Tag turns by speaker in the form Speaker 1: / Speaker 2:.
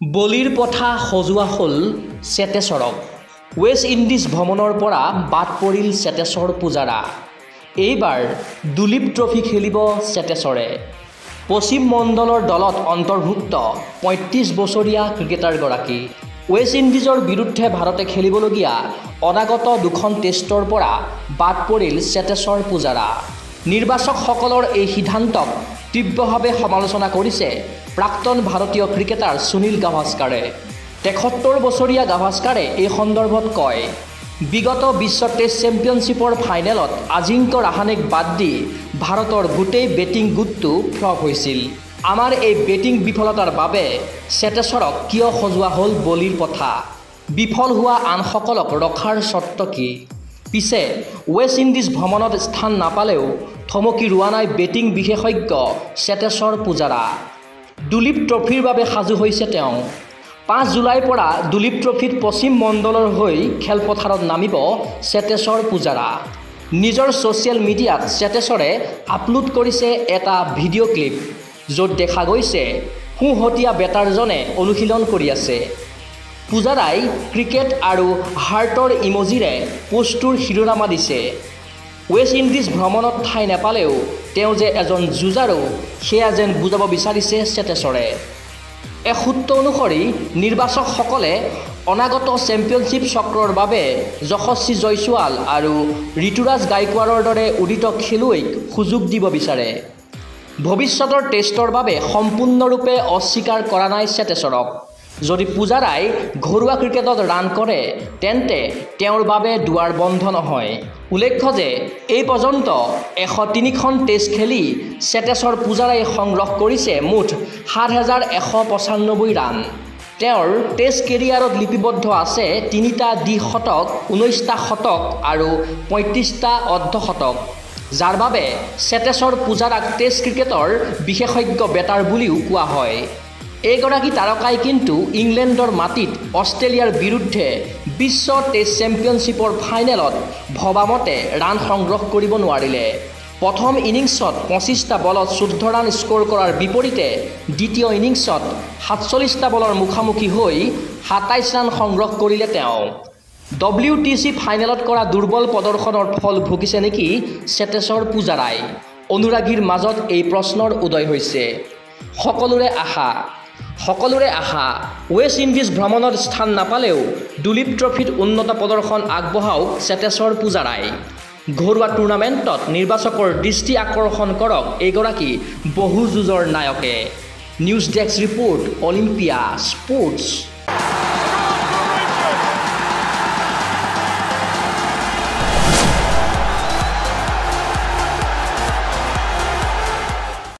Speaker 1: বলিৰ পথা সজোৱা হ'ল চেতেশ্বৰক। ৱেষ্ট ইণ্ডিজ ভ্ৰমণৰ পৰা বাদ পৰিল চেতেশ্বৰ পূজাৰা। এইবাৰ দুলীপ ট্ৰফী খেলিব চেতেশ্বৰে। পশ্চিম মণ্ডলৰ দলত অন্তৰ্ভুক্ত পঁয়ত্ৰিছ বছৰীয়া ক্ৰিকেটাৰগৰাকী। ৱেষ্ট ইণ্ডিজৰ বিৰুদ্ধে ভাৰতে খেলিবলগীয়া অনাগত দুখন টেষ্টৰ পৰা বাদ পৰিল চেতেশ্বৰ পূজাৰা। নিৰ্বাচকসকলৰ এই সিদ্ধান্তক তীব্ৰভাৱে সমালোচনা কৰিছে প্ৰাক্তন ভাৰতীয় ক্ৰিকেটাৰ সুনীল গাভাস্কাৰে। তেসত্তৰ বছৰীয়া গাভাস্কাৰে এই সন্দৰ্ভত কয় বিগত বিশ্ব টেষ্ট চেম্পিয়নশ্বিপৰ ফাইনেলত আজিংক্য ৰাহানেক বাদ দি ভাৰতৰ গোটেই বেটিং গোটটো ফ্লপ হৈছিল। আমাৰ এই বেটিং বিফলতাৰ বাবে চেতেশ্বৰক কিয় সজোৱা হ'ল বলিৰ পথা বিফল হোৱা আনসকলক ৰখাৰ চৰ্ত কি? পিছে ৱেষ্ট ইণ্ডিজ ভ্ৰমণত স্থান নাপালেও থমকি ৰোৱা নাই বেটিং বিশেষজ্ঞ চেতেশ্বৰ পূজাৰা। দুলীপ ট্ৰফীৰ বাবে সাজু হৈছে তেওঁ। পাঁচ জুলাইৰ পৰা দুলীপ ট্ৰফীত পশ্চিম মণ্ডলৰ হৈ খেলপথাৰত নামিব চেতেশ্বৰ পূজাৰা। নিজৰ ছ'চিয়েল মিডিয়াত চেতেশ্বৰে আপলোড কৰিছে এটা ভিডিঅ' ক্লিপ য'ত দেখা গৈছে সোঁহতীয়া বেটাৰজনে অনুশীলন কৰি আছে। পূজাৰাই ক্ৰিকেট আৰু হাৰ্টৰ ইমজিৰে পোষ্টটোৰ শিৰোনামা দিছে। ৱেষ্ট ইণ্ডিজ ভ্ৰমণত ঠাই নাপালেও তেওঁ যে এজন যুঁজাৰু সেয়া যেন বুজাব বিচাৰিছে চেতেশ্বৰে। এক সূত্ৰ অনুসৰি নিৰ্বাচকসকলে অনাগত চেম্পিয়নশ্বিপ চক্ৰৰ বাবে যশস্বী জয়ছোৱাল আৰু ঋতুৰাজ গাইকোৱাৰৰ দৰে উদিত খেলুৱৈক সুযোগ দিব বিচাৰে। ভৱিষ্যতৰ টেষ্টৰ বাবে সম্পূৰ্ণৰূপে অস্বীকাৰ কৰা নাই চেতেশ্বৰক। যদি পূজাৰাই ঘৰুৱা ক্ৰিকেটত ৰাণ কৰে তেন্তে তেওঁৰ বাবে দুৱাৰ বন্ধ নহয়। উল্লেখ্য যে এই পৰ্যন্ত এশ তিনিখন টেষ্ট খেলি চেতেশ্বৰ পূজাৰাই সংগ্ৰহ কৰিছে মুঠ সাত হাজাৰ এশ পঁচানব্বৈ ৰাণ। তেওঁৰ টেষ্ট কেৰিয়াৰত লিপিবদ্ধ আছে তিনিটা দ্বি শতক ঊনৈছটা শতক আৰু পঁয়ত্ৰিছটা অৰ্ধ শতক। যাৰ বাবে চেতেশ্বৰ পূজাৰাক টেষ্ট ক্ৰিকেটৰ বিশেষজ্ঞ বেটাৰ বুলিও কোৱা হয়। এইগৰাকী তাৰকাই কিন্তু ইংলেণ্ডৰ মাটিত অষ্ট্ৰেলিয়াৰ বিৰুদ্ধে বিশ্ব টেষ্ট চেম্পিয়নশ্বিপৰ ফাইনেলত ভবামতে ৰাণ সংগ্ৰহ কৰিব নোৱাৰিলে। প্ৰথম ইনিংছত পঁচিছটা বলত চৈধ্য ৰাণ স্ক'ৰ কৰাৰ বিপৰীতে দ্বিতীয় ইনিংছত সাতচল্লিছটা বলৰ মুখামুখি হৈ সাতাইছ ৰাণ সংগ্ৰহ কৰিলে তেওঁ। ডব্লিউ টি চি ফাইনেলত কৰা দুৰ্বল প্ৰদৰ্শনৰ ফল ভুগিছে নেকি চেতেশ্বৰ পূজাৰাই? অনুৰাগীৰ মাজত এই প্ৰশ্নৰ উদয় হৈছে। সকলোৰে আশা সকলোৰে আশা ৱেষ্ট ইণ্ডিজ ভ্ৰমণত স্থান নাপালেও দুলীপ ট্ৰফীত উন্নত প্ৰদৰ্শন আগবঢ়াওক চেতেশ্বৰ পূজাৰাই। ঘৰুৱা টুৰ্ণামেণ্টত নিৰ্বাচকৰ দৃষ্টি আকৰ্ষণ কৰক এইগৰাকী বহু যুঁজৰ নায়কে। News desk report Olympia sports.